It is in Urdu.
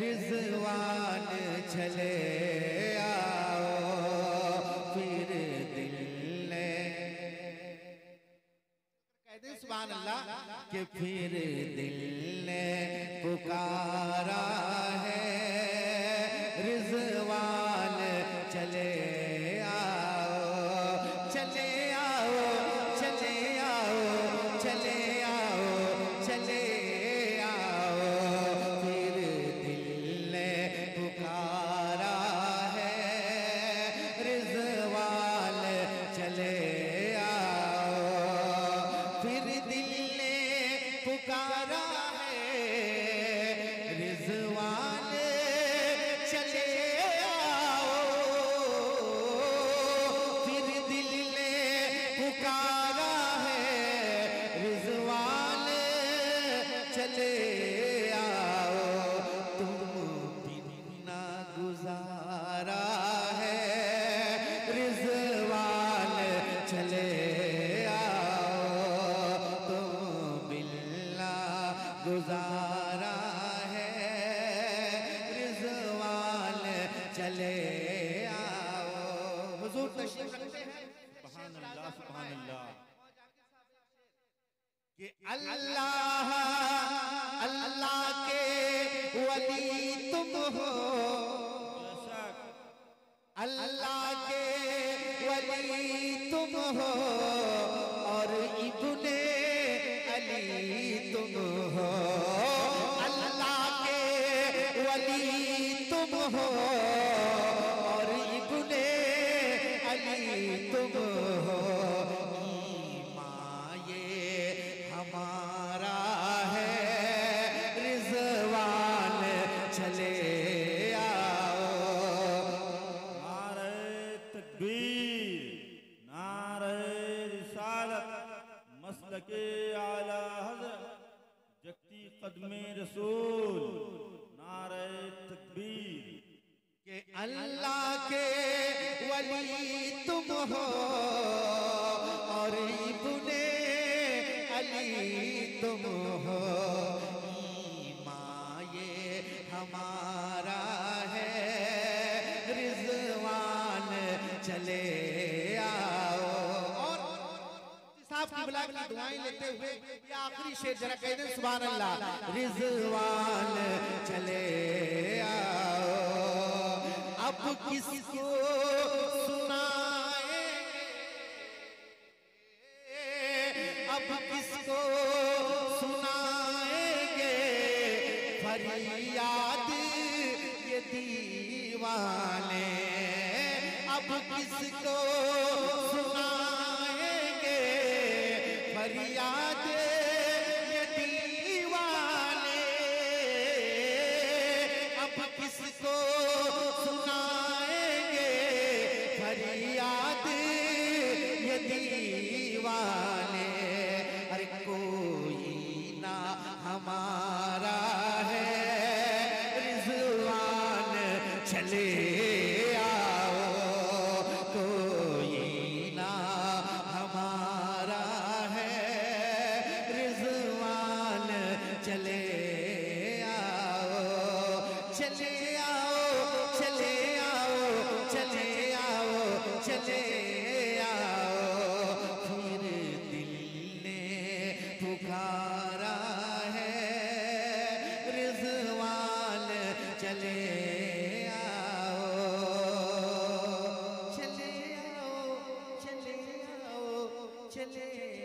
رضوان چلے آؤ، پھر دل نے کہہ دیں سبحان اللہ کہ پھر دل نے پکار گزارا ہے۔ رضوان چلے آؤ۔ تم بلا گزارا ہے۔ رضوان چلے آؤ۔ حضور تشریف رکھتے ہیں۔ سبحان اللہ سبحان اللہ۔ کہ اللہ اللہ کے ولی تم ہو۔ اللہ کے ولی تم ہو اور ابن علی تم ہو۔ اللہ کے ولی تم ہو اور ابن علی تم ہو مسلک اعلی حضرت جگتی قدم رسول نعرہ تکبیر۔ کہ اللہ کے ولی تم ہو دعائیں لیتے ہوئے یہ آخری شیر ذرا کہہ دیں، سبحان اللہ۔ رضوان چلے آؤ۔ اب کس کو سنائیں اب کس کو سنائیں گے؟ فریاد یہ دیوانے۔ اب کس کو سنائیں چلے آؤ، کوئی نہ ہمارا ہے۔ رضوان، چلے آؤ چلے آؤ چلے آؤ چلے آؤ چلے آؤ۔ پھر دل نے پکارا آؤ